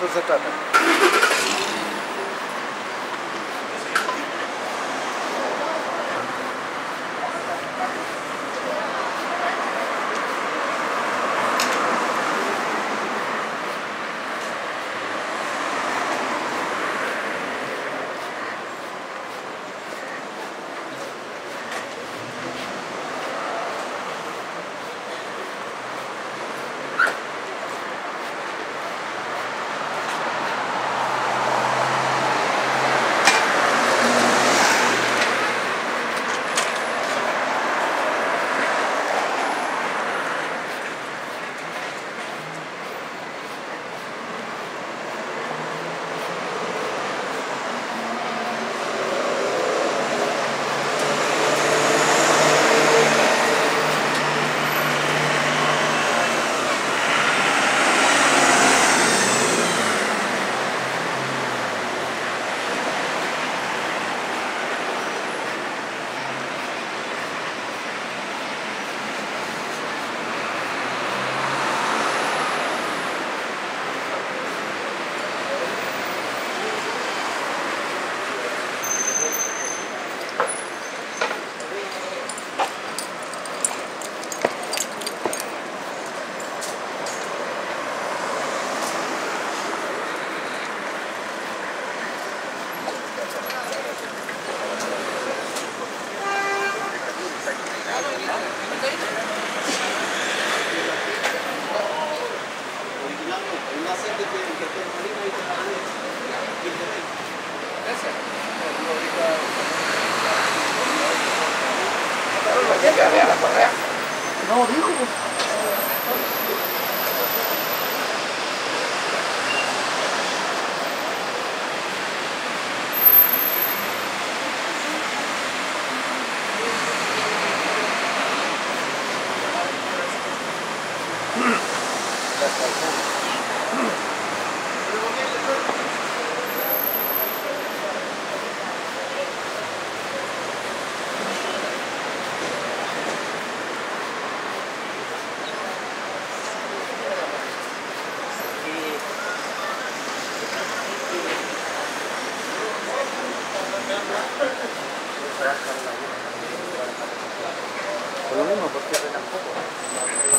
representante. ったことは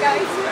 guys.